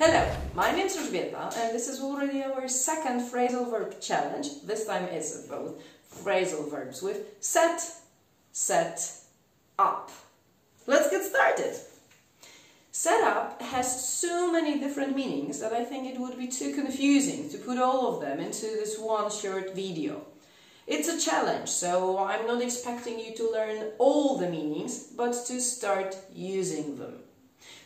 Hello, my name is Elżbieta and this is already our second phrasal verb challenge. This time it's both phrasal verbs with set, set, up. Let's get started. Set up has so many different meanings that I think it would be too confusing to put all of them into this one short video. It's a challenge, so I'm not expecting you to learn all the meanings, but to start using them.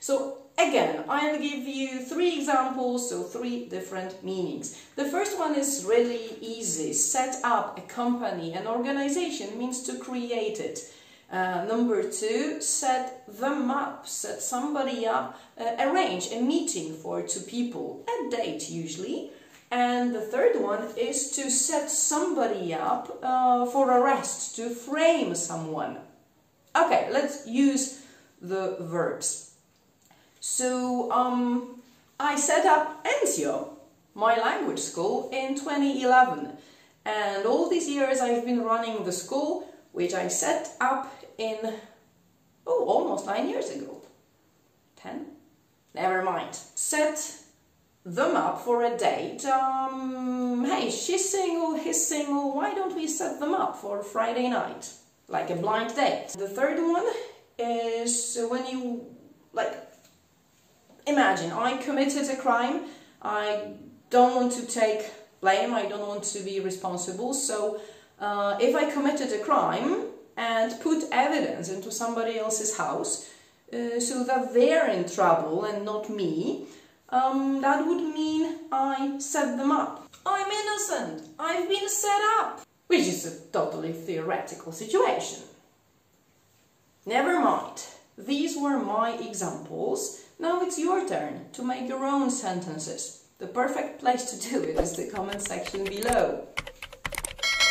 So Again, I'll give you three examples, so three different meanings. The first one is really easy. Set up a company, an organization means to create it. Uh, number two, set them up, set somebody up, uh, arrange a meeting for two people, a date usually. And the third one is to set somebody up uh, for arrest, to frame someone. Okay, let's use the verbs. So um, I set up ENCJO, my language school, in 2011. And all these years I've been running the school, which I set up in, oh, almost nine years ago. Ten? Never mind. Set them up for a date. Um, hey, she's single, he's single, why don't we set them up for Friday night? Like a blind date. The third one is when you, like, imagine I committed a crime, I don't want to take blame, I don't want to be responsible, so uh, if I committed a crime and put evidence into somebody else's house uh, so that they're in trouble and not me, um, that would mean I set them up. I'm innocent, I've been set up, which is a totally theoretical situation. Never mind, these were my examples now it's your turn to make your own sentences. The perfect place to do it is the comment section below.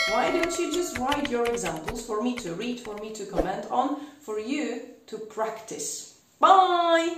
Why don't you just write your examples for me to read, for me to comment on, for you to practice. Bye!